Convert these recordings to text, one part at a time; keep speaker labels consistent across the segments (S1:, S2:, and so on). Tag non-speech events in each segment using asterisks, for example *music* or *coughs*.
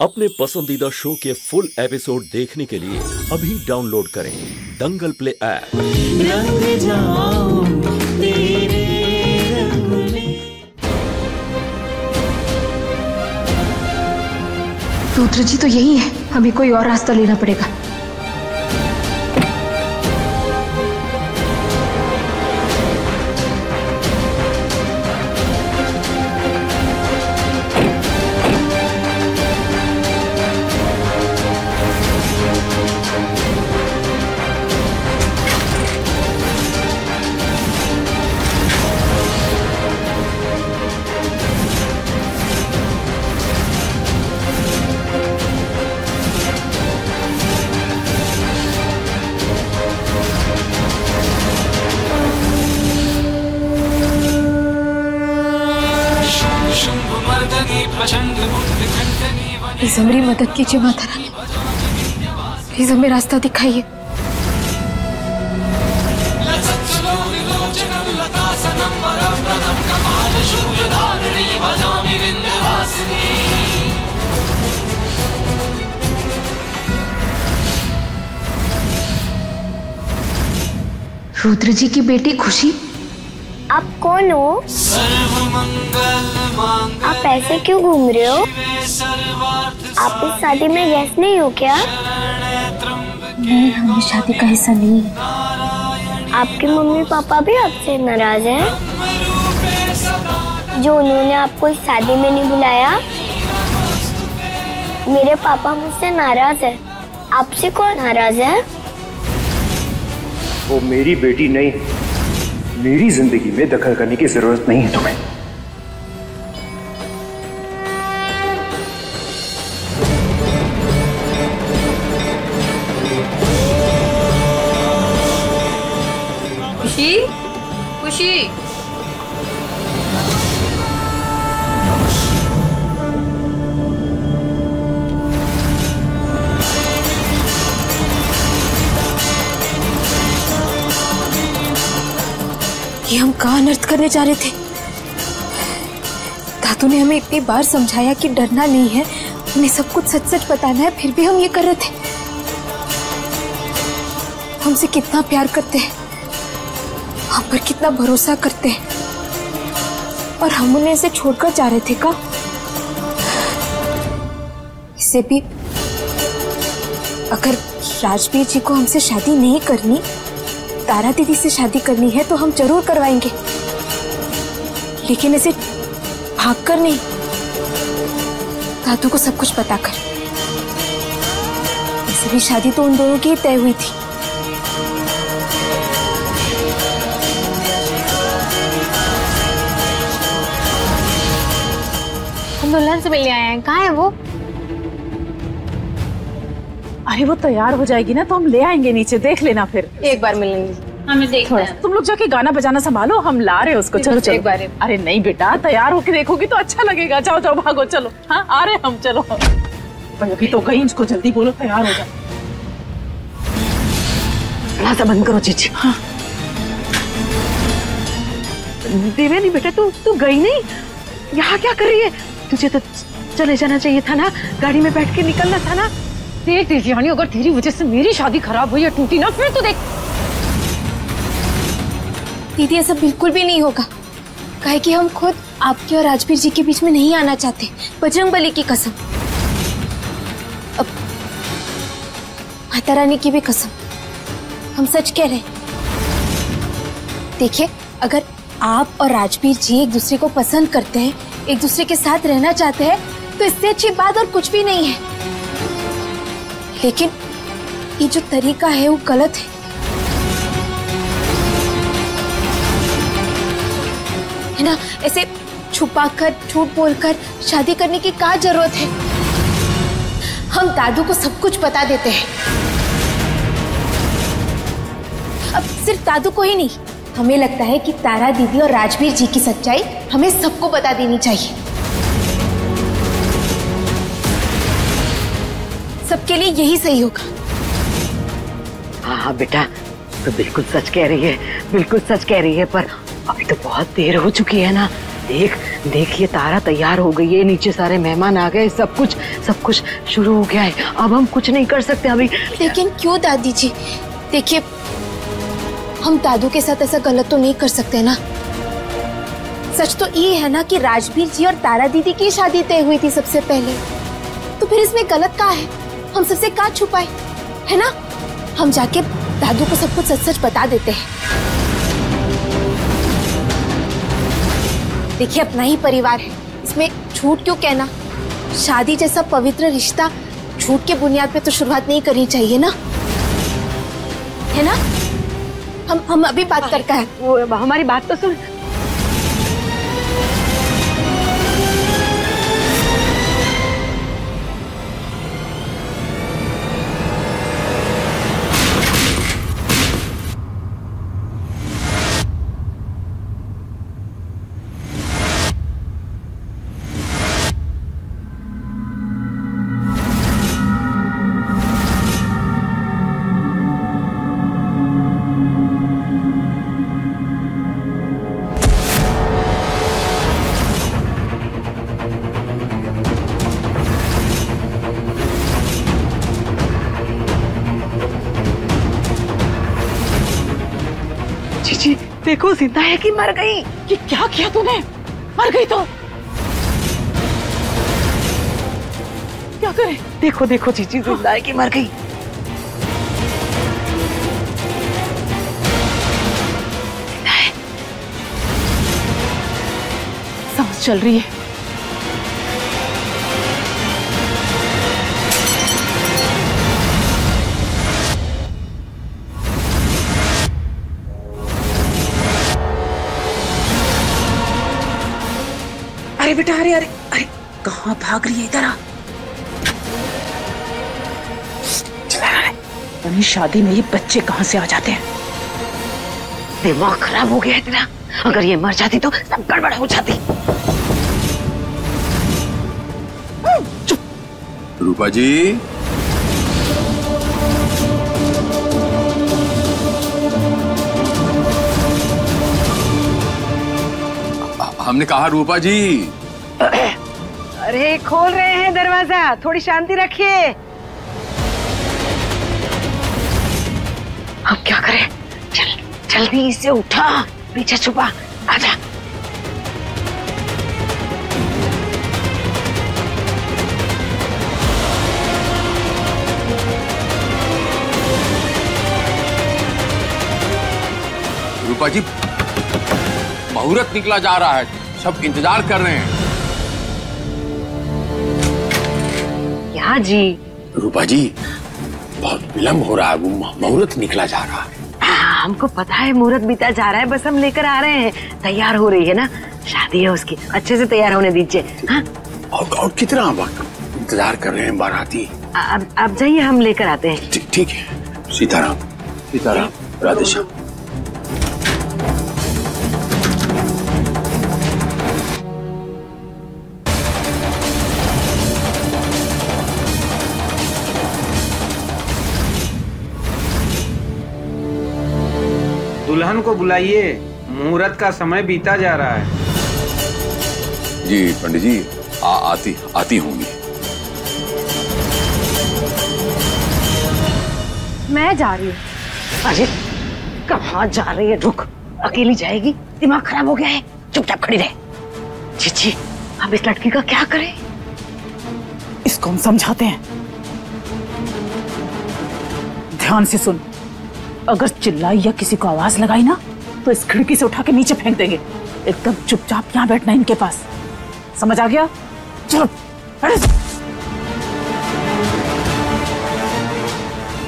S1: अपने पसंदीदा शो के फुल एपिसोड देखने के लिए अभी डाउनलोड करें दंगल प्ले ऐप।
S2: रंग जाऊँ तेरे रंग में।
S3: रुद्र जी तो यही है। हमें कोई और रास्ता लेना पड़ेगा। कीजिए माता रानी। प्लीज़ हमें रास्ता दिखाइए। रुद्र जी की बेटी खुशी?
S4: आप कौन हो? आप ऐसे क्यों घूम रहे हो? आप इस शादी में गेस्ट नहीं हो क्या?
S3: नहीं हमें शादी का हिस्सा नहीं
S4: आपके मम्मी पापा भी आपसे नाराज़ हैं? जो उन्होंने आपको इस शादी में नहीं बुलाया? मेरे पापा मुझसे नाराज़ है। आपसे कौन नाराज़ है?
S5: वो मेरी बेटी नहीं मेरी ज़िंदगी में दखल करने की ज़रूरत नहीं है तुम्हें।
S6: खुशी? खुशी?
S3: कहा अनर्थ करने जा रहे थे? दादू ने हमें इतनी बार समझाया कि डरना नहीं है। हमें सब कुछ सच सच बताना है, फिर भी हम ये कर रहे थे। हमसे कितना प्यार करते हैं। हम पर कितना भरोसा करते हैं। और हम उन्हें ऐसे छोड़कर जा रहे थे का? इससे भी अगर राजवीर जी को हमसे शादी नहीं करनी तारा दीदी से शादी करनी है तो हम ज़रूर करवाएँगे। लेकिन इसे भाग कर नहीं। दादू को सब कुछ पता कर वैसे भी शादी तो उन दोनों की तय हुई थी।
S6: हम दुल्हन से मिलने आए हैं। कहाँ है वो?
S7: अरे वो तैयार हो जाएगी ना तो हम ले आएँगे नीचे देख लेना फिर।
S6: एक बार मिलेंगे। हमें देखना है।
S7: तुम लोग जाके गाना बजाना संभालो हम ला रहे हैं उसको चलो
S6: एक
S7: चलो।
S6: बार,
S7: अरे नहीं बेटा तैयार होके देखोगी तो अच्छा लगेगा। जाओ जाओ भागो चलो। हाँ आ रहे हम चलो। अभी तो गई इसको जल्दी बोलो तैयार हो जा। दरवाज़ा बंद करो चीची। हाँ। देवेनी बेटा तू तू गई नहीं? यहाँ क्या कर रही है? तुझे तो चले जाना चाहिए था ना? गाड़ी में बैठ के निकलना था ना?
S6: देख देख यानी अगर तेरी वजह से मेरी शादी खराब हुई या टूटी ना, फिर तो देख।
S3: दीदी, ऐसा बिल्कुल भी नहीं होगा। काहे कि हम खुद आपके और राजवीर जी के बीच में नहीं आना चाहते। बजरंग बली की कसम। अब माता रानी की भी कसम। हम सच कह रहे हैं। देखिए, अगर आप और राजवीर जी एक दूसरे को पसंद करते हैं, एक दूसरे के साथ रहना चाहते हैं तो इससे अच्छी बात और कुछ भी नहीं है। लेकिन ये जो तरीका है, वो गलत है। है ना? ऐसे छुपाकर, झूठ बोलकर शादी करने की क्या ज़रूरत है? हम दादू को सब कुछ बता देते हैं। अब सिर्फ़ दादू को ही नहीं, हमें लगता है कि तारा दीदी और राजवीर जी की सच्चाई हमें सबको बता देनी चाहिए। सबके लिए यही सही होगा।
S8: हाँ हाँ बेटा तो बिल्कुल सच कह रही है बिल्कुल सच कह रही है पर अभी तो बहुत देर हो चुकी है ना। देख देख ये तारा तैयार हो गई है नीचे सारे मेहमान आ गए सब कुछ सब कुछ शुरू हो गया है। अब हम कुछ नहीं कर सकते अभी।
S3: लेकिन क्यों दादी जी? देखिए हम दादू के साथ ऐसा गलत तो नहीं कर सकते ना। सच तो ये है ना कि राजवीर जी और तारा दीदी की शादी तय हुई थी सबसे पहले। तो फिर इसमें गलत का है? हम सबसे का छुपाए, है ना? हम जाके दादू को सब कुछ सच सच बता देते हैं। देखिए, अपना ही परिवार है। इसमें झूठ क्यों कहना? शादी जैसा पवित्र रिश्ता झूठ के बुनियाद पे तो शुरुआत नहीं करनी चाहिए ना? है ना? हम हम अभी बात करते हैं।
S8: वो, हमारी बात तो सुन। चीची, देखो, ज़िंदा है कि मर गई?
S6: ये क्या किया तूने? मर गई तो? क्या करे?
S8: देखो देखो, चीची, ज़िंदा है कि मर गई।
S6: समझ चल रही है।
S7: बेटा, अरे अरे अरे, कहाँ भाग रही है इधर शादी में ये बच्चे कहाँ से आ जाते हैं?
S8: दिमाग खराब हो गया तेरा। अगर ये मर जाती तो सब गड़बड़ हो जाती।
S9: रूपा जी हमने कहा रूपा जी *coughs*
S8: अरे, खोल रहे हैं दरवाज़ा। थोड़ी शांति रखिए। अब क्या करें? चल, जल्दी से उठा। पीछे छुपा। आजा।
S9: रूपा जी मुहूर्त निकला जा रहा है। सब इंतज़ार कर रहे हैं।
S8: यहाँ जी।
S9: रूपा जी बहुत विलम्ब हो रहा है। वो मुहूर्त निकला जा रहा है।
S8: हाँ, हमको पता है मुहूर्त बीता जा रहा है बस हम लेकर आ रहे हैं। तैयार हो रही है ना? शादी है उसकी। अच्छे से तैयार होने दीजिए। हाँ?
S9: और, और कितना वक्त इंतज़ार कर रहे हैं बाराती?
S8: अब अब जाइए हम लेकर आते हैं।
S9: ठीक ठीक है। सीताराम। सीताराम राधे
S10: दुल्हन को बुलाइए। मुहूर्त का समय बीता जा रहा है।
S9: जी पंडित जी आ, आती आती होंगी।
S6: मैं जा रही हूँ।
S8: अरे कहाँ जा रही है रुक अकेली जाएगी? दिमाग खराब हो गया है। चुपचाप खड़ी रहे। चीची अब इस लड़की का क्या करें?
S7: इसको हम समझाते हैं। ध्यान से सुन। अगर चिल्लाई या किसी को आवाज़ लगाई ना तो इस खिड़की से उठा के नीचे फेंक देंगे। एकदम चुपचाप यहाँ बैठना इनके पास। समझ आ गया? चलो अरे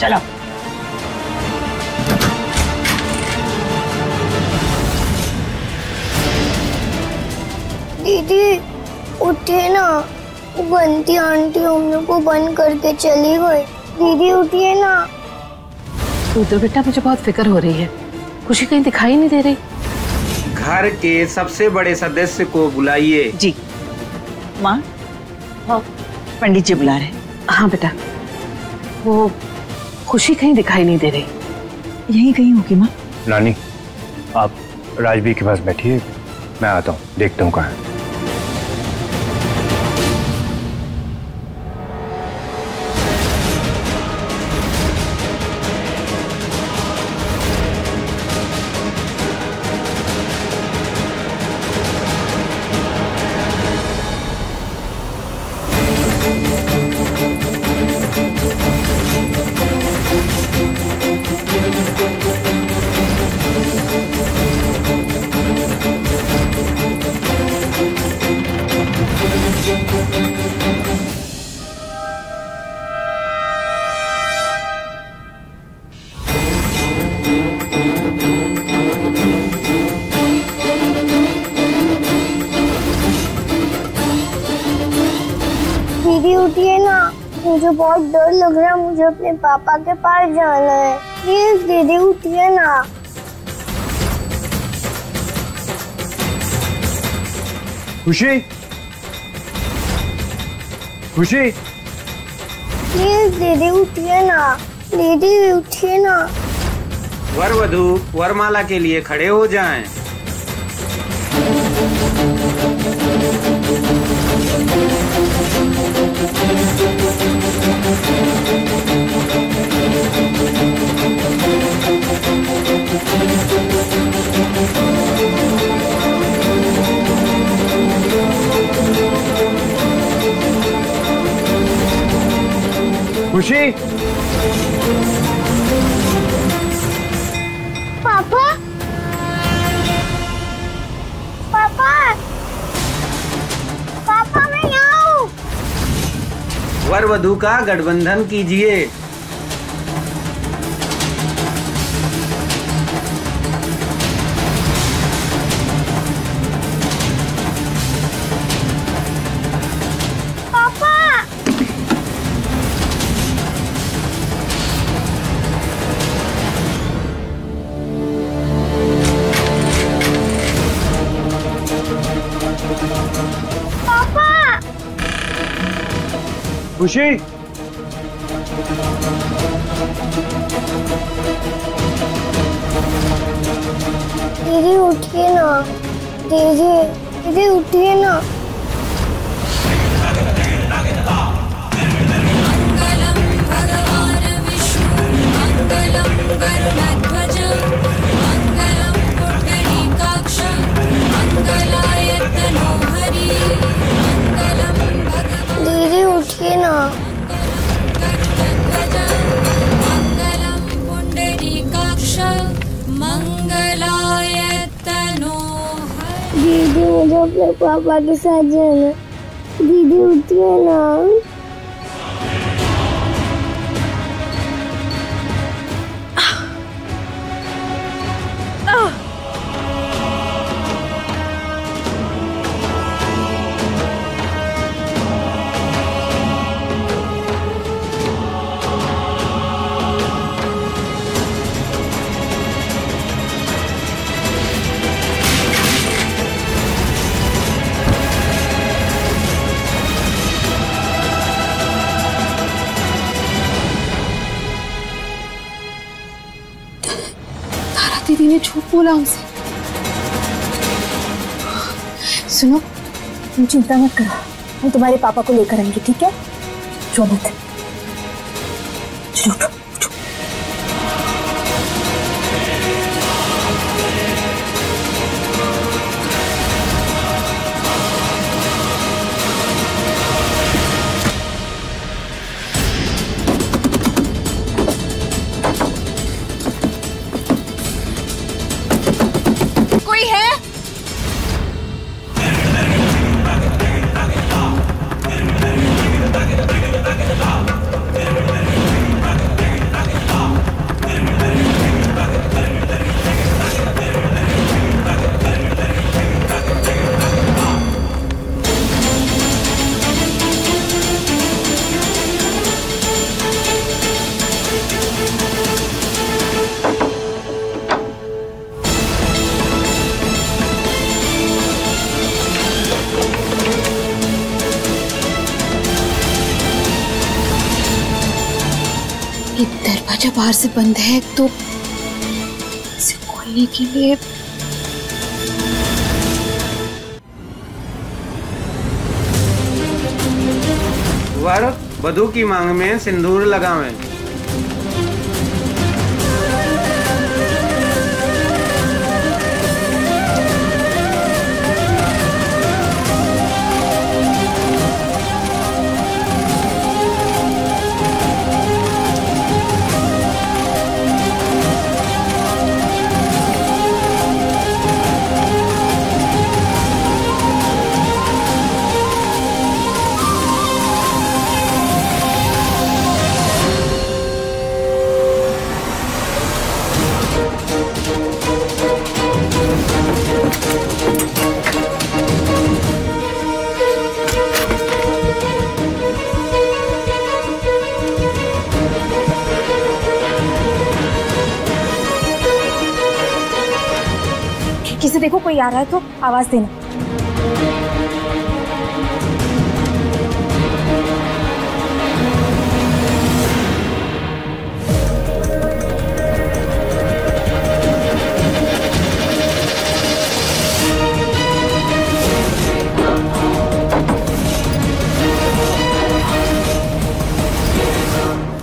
S8: चलो।
S11: दीदी, उठे ना। बंटी आंटी हम लोग को बंद करके चली गई। दीदी, उठिए ना।
S6: रुद्र बेटा मुझे बहुत फ़िक्र हो रही है। खुशी कहीं दिखाई नहीं दे रही।
S10: घर के सबसे बड़े सदस्य को बुलाइए।
S7: जी। माँ हाँ पंडित जी बुला रहे हाँ।
S6: बेटा वो खुशी कहीं दिखाई नहीं दे रही।
S7: यहीं कहीं होगी माँ।
S5: नानी आप राजवीर के पास बैठिए। मैं आता हूँ देखता हूँ कहाँ
S11: बहुत डर लग रहा है मुझे अपने पापा के पास जाना है। प्लीज़ दीदी उठिए ना।
S5: खुशी? खुशी?
S11: प्लीज़ दीदी उठिए ना। दीदी उठिए ना।
S10: वर वधु वरमाला के लिए खड़े हो जाएँ।
S5: खुशी?
S11: पापा? पापा? पापा मैं यहाँ हूँ।
S10: वर वधु का गठबंधन कीजिए।
S5: खुशी
S11: दीदी उठिए ना। दीदी दीदी उठिए ना। पापा के साथ जाना। दीदी उठिए ना
S3: बोला उनसे। सुनो, तुम चिंता मत करो। हम तुम्हारे पापा को लेकर आएँगे, ठीक है? मत दरवाज़ा बाहर से बंद है तो इसे खोलने के लिए
S10: वर वधु की मांग में सिंदूर लगावे।
S3: आ रहा है तो आवाज़ देना।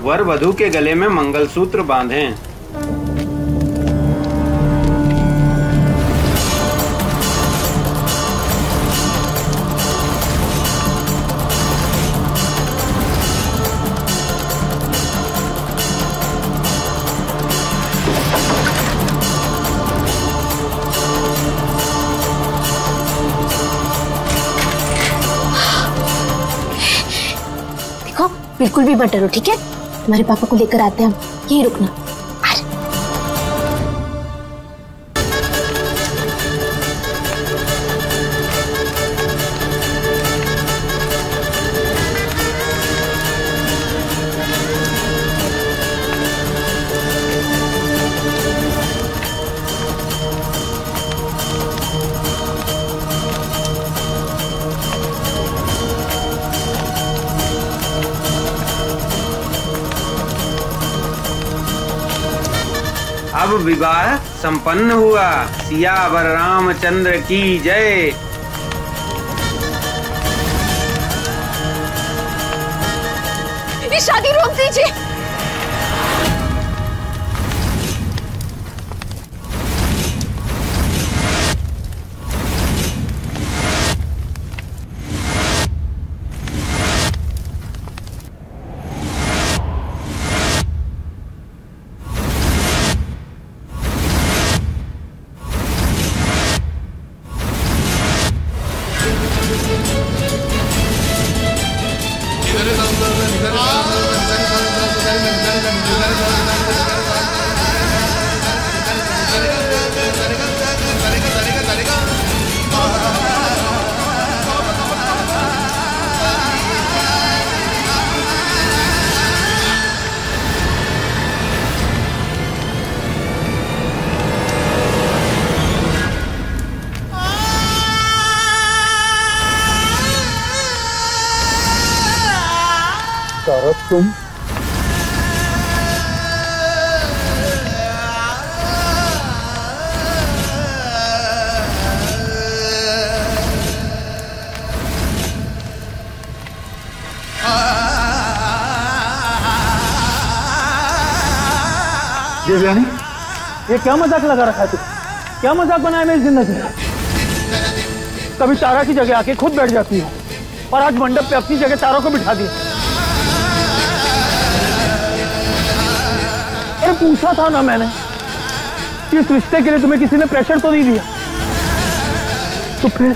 S10: वर वधु के गले में मंगलसूत्र बांधें।
S3: बिल्कुल भी मत डरो, ठीक है? तुम्हारे पापा को लेकर आते हैं हम। यही रुकना।
S10: संपन्न हुआ। सियावर रामचंद्र की जय।
S3: शादी रोक दीजिए।
S12: तुम देवयानी ये क्या मज़ाक लगा रखा है तू? क्या मज़ाक बनाया मेरी ज़िंदगी? कभी तारा की जगह आके खुद बैठ जाती हूँ और आज मंडप पे अपनी जगह तारा को बिठा दिया। पूछा था ना मैंने कि इस रिश्ते के लिए तुम्हें किसी ने प्रेशर तो नहीं दिया। तो फिर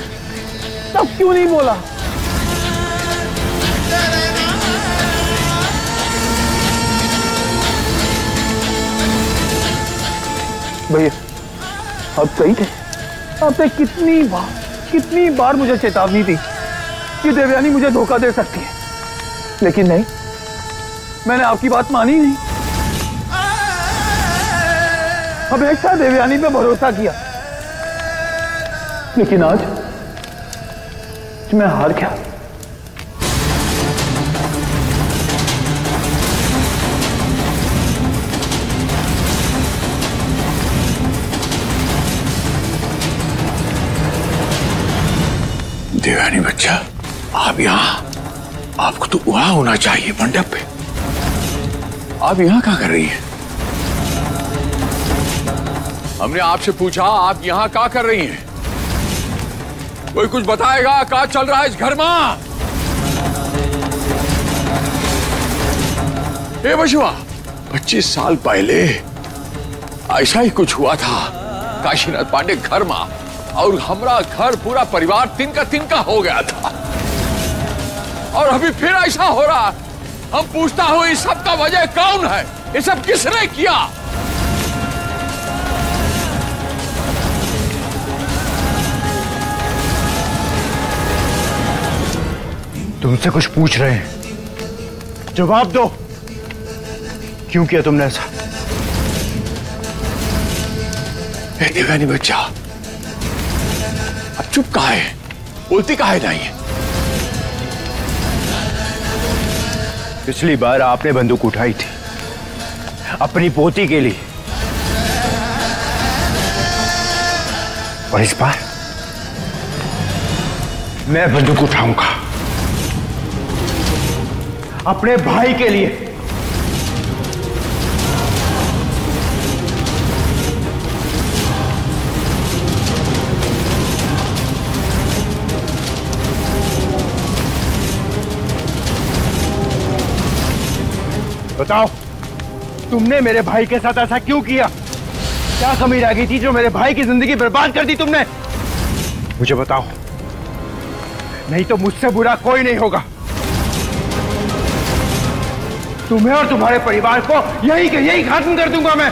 S12: तब क्यों नहीं बोला? भैया अब सही थे। आपने कितनी बार कितनी बार मुझे चेतावनी दी कि देवयानी मुझे धोखा दे सकती है। लेकिन नहीं, मैंने आपकी बात मानी नहीं। हमेशा देवयानी पे भरोसा किया। लेकिन आज, मैं हार गया।
S13: देवयानी बच्चा, आप यहाँ,
S9: आपको तो वहाँ होना चाहिए मंडप पे। आप यहाँ क्या कर रही हैं? हमने आपसे पूछा, आप यहाँ क्या कर रही हैं? कोई कुछ बताएगा? क्या चल रहा है इस घर में? ए बशुआ पच्चीस साल पहले ऐसा ही कुछ हुआ था, काशीनाथ पांडे घर में, और हमारा घर पूरा परिवार तिनका तिनका हो गया था। और अभी फिर ऐसा हो रहा, हम पूछता हूँ, इस सब का वजह कौन है? ये सब किसने किया?
S13: तुमसे कुछ पूछ रहे हैं। जवाब दो। क्यों किया तुमने ऐसा?
S9: देवयानी बच्चा। अब चुप कहा है? बोलती कहा है नहीं
S13: पिछली बार आपने बंदूक उठाई थी। अपनी पोती के लिए। और इस बार मैं बंदूक उठाऊँगा। अपने भाई के लिए। बताओ तुमने मेरे भाई के साथ ऐसा क्यों किया? क्या कमी रह गई थी जो मेरे भाई की ज़िंदगी बर्बाद कर दी तुमने? मुझे बताओ। नहीं तो मुझसे बुरा कोई नहीं होगा। तुम्हें और तुम्हारे परिवार को यही के यही खत्म कर दूँगा मैं।